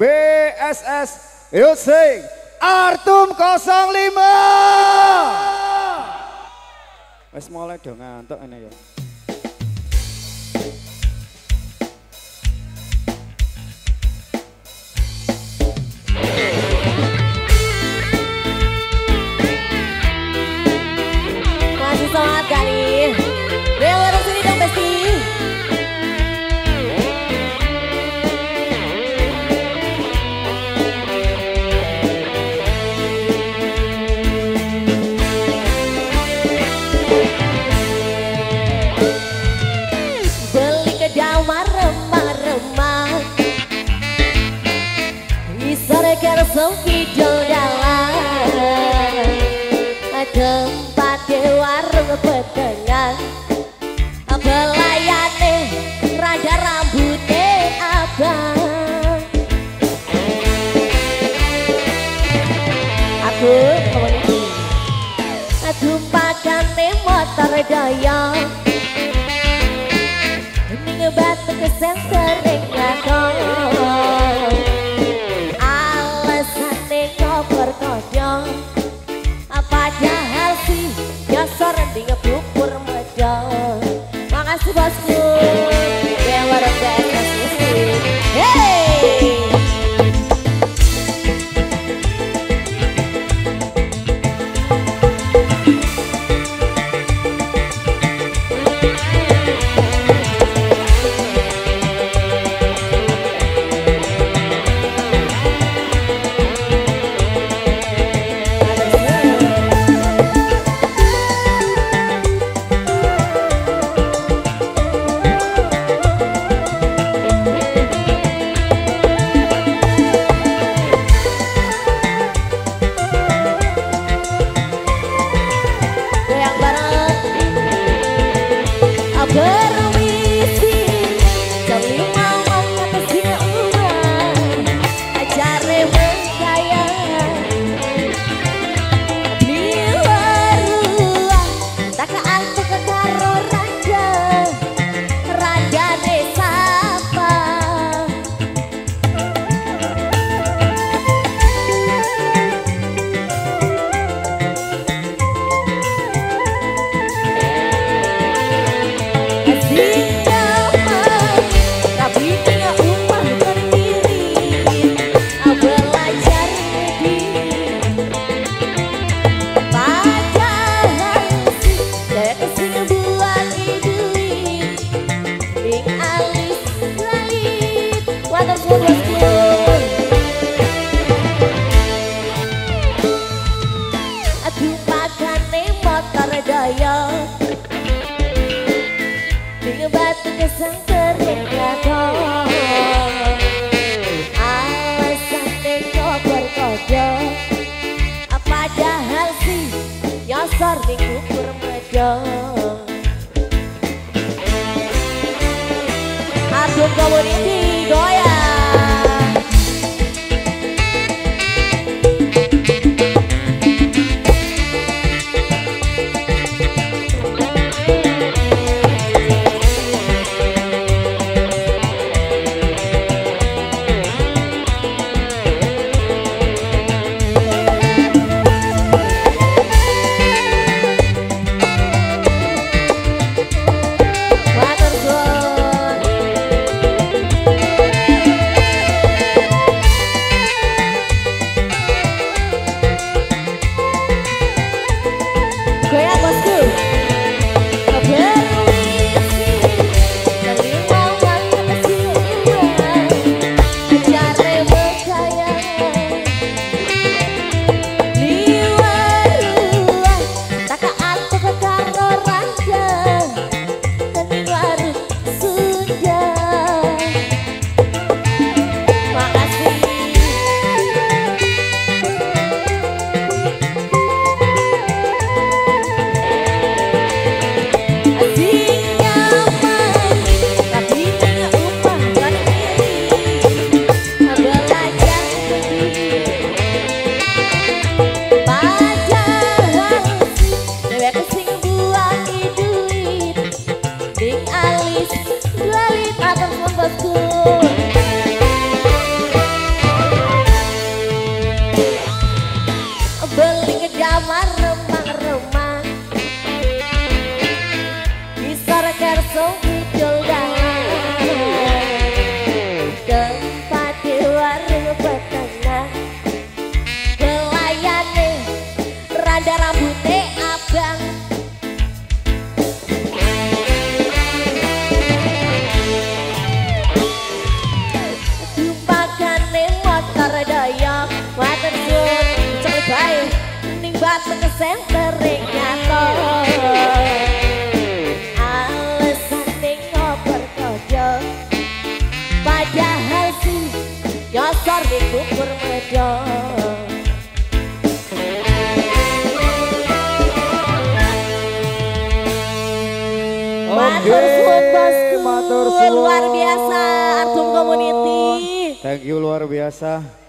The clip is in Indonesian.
BSS Yusing Artum 05 Wes mulai dong ngantuk ini ya Soki dalam. Tempat di warung petengan belayane raja rambutnya abang. Aku kawan ini aku pakane motor daya minggu remaja Aduh kau ini motor doyok Water sun baik Ning batu Padahal sih Nyosor di medok Matur suwun bosku. matur. Luar biasa Artum Community. Thank you luar biasa.